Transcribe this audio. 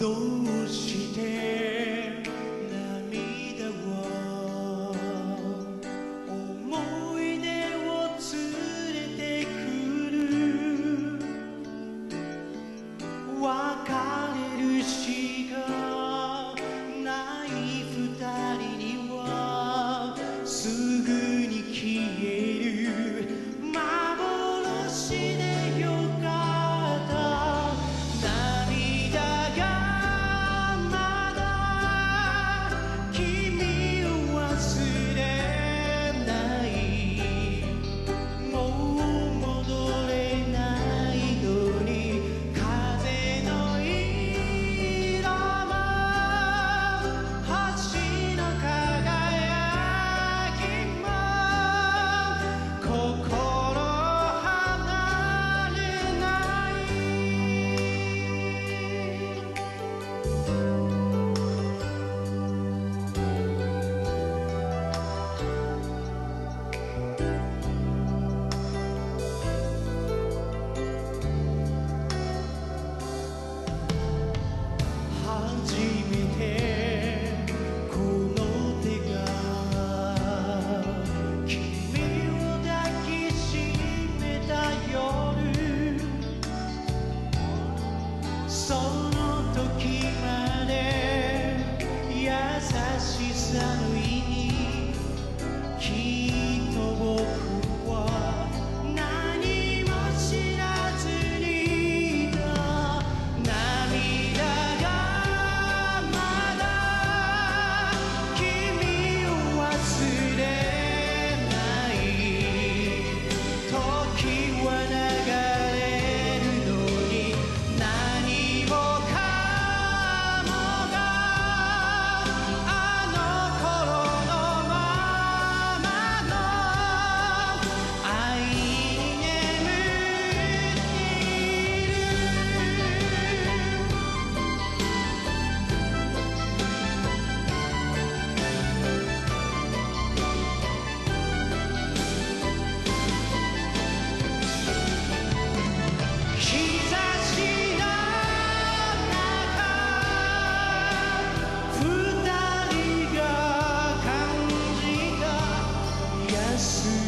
どうして涙を思い出を連れてくる別れるしかない二人にはすぐに消える幻で so bless you.